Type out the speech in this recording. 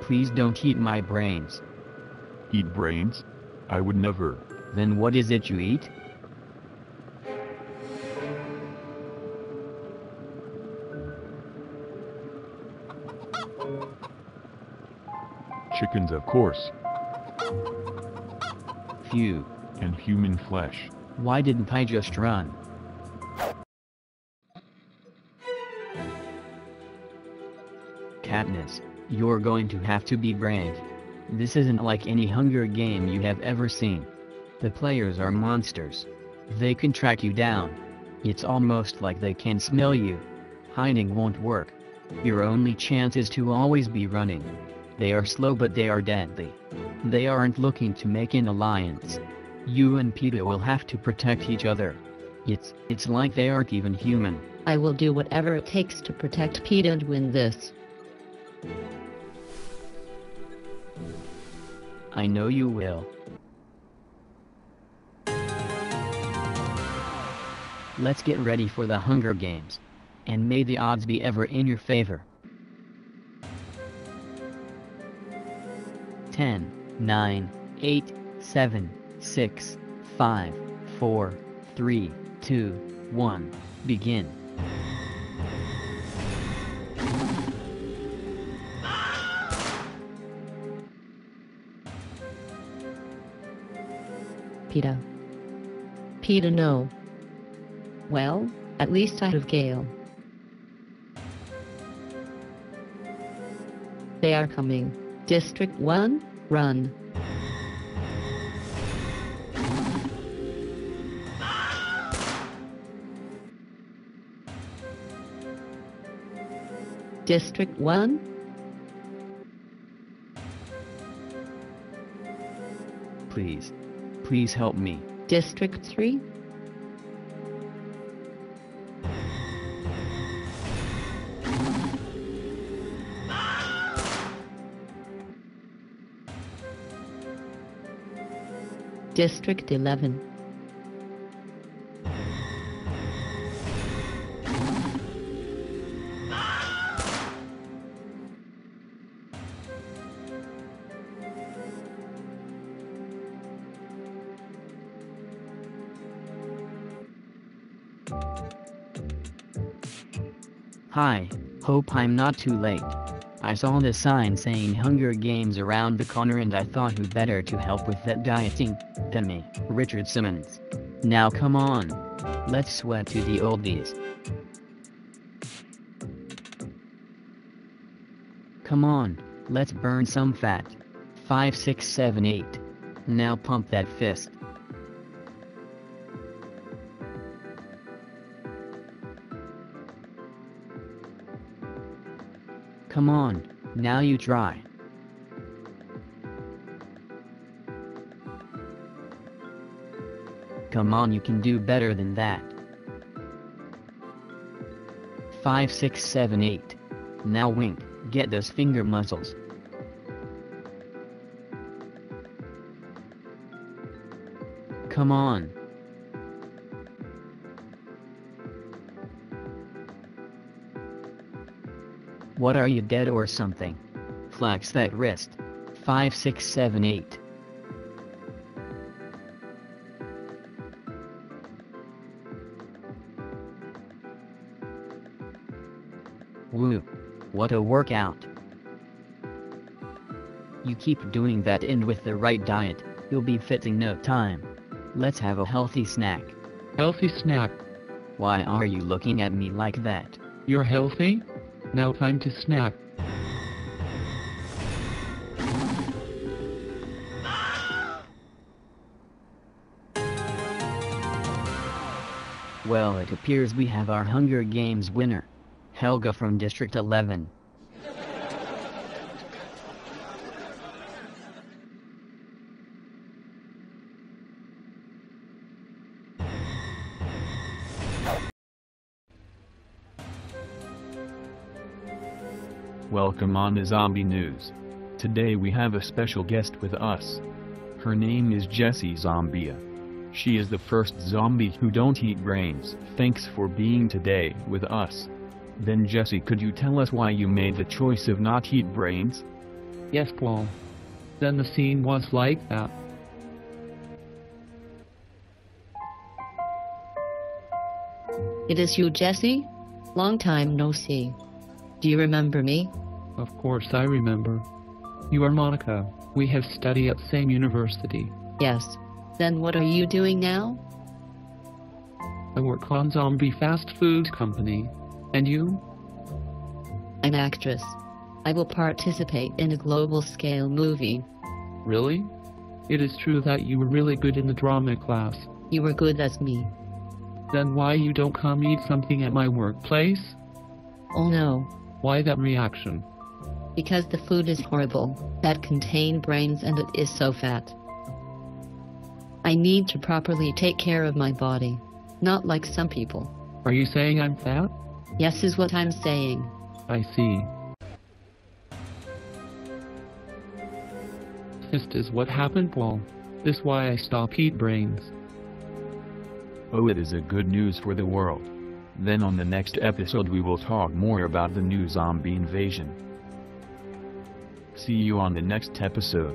Please don't eat my brains. Eat brains? I would never. Then what is it you eat? Chickens of course, Phew. and human flesh. Why didn't I just run? Katniss, you're going to have to be brave. This isn't like any Hunger game you have ever seen. The players are monsters. They can track you down. It's almost like they can smell you. Hiding won't work. Your only chance is to always be running. They are slow but they are deadly. They aren't looking to make an alliance. You and Peeta will have to protect each other. It's, it's like they aren't even human. I will do whatever it takes to protect Pete and win this. I know you will. Let's get ready for the Hunger Games. And may the odds be ever in your favor. 10, 9, 8, 7, 6, 5, 4, 3, 2, 1. Begin. Peeta. Peeta, no. Well, at least I have Gale. They are coming. District 1, run. District 1, Please. Please help me. District 3, District 11, Hi, hope I'm not too late. I saw the sign saying Hunger Games around the corner and I thought who better to help with that dieting than me, Richard Simmons. Now come on. Let's sweat to the oldies. Come on, let's burn some fat. 5, 6, 7, 8. Now pump that fist. Come on, now you try. Come on, you can do better than that. 5, 6, 7, 8. Now wink, get those finger muscles. Come on. What are you dead or something? Flex that wrist. 5, 6, 7, 8. Woo. What a workout. You keep doing that and with the right diet, you'll be fit in no time. Let's have a healthy snack. Healthy snack. Why are you looking at me like that? You're healthy? Now time to snack. Well, it appears we have our Hunger Games winner. Helga from District 11. Welcome on the Zombie News. Today we have a special guest with us. Her name is Jessie Zombia. She is the first zombie who don't eat brains. Thanks for being today with us. Then Jessie could you tell us why you made the choice of not eat brains? Yes, Paul. Then the scene was like that. It is you, Jesse? Long time no see. Do you remember me? Of course, I remember. You are Monica. We have studied at same university. Yes. Then what are you doing now? I work on zombie fast food company. And you? I'm an actress. I will participate in a global scale movie. Really? It is true that you were really good in the drama class. You were good as me. Then why you don't come eat something at my workplace? Oh no. Why that reaction? Because the food is horrible, that contain brains and it is so fat. I need to properly take care of my body. Not like some people. Are you saying I'm fat? Yes is what I'm saying. I see. This is what happened, Paul. This why I stop eat brains. Oh it is a good news for the world. Then on the next episode we will talk more about the new zombie invasion. See you on the next episode.